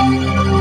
Música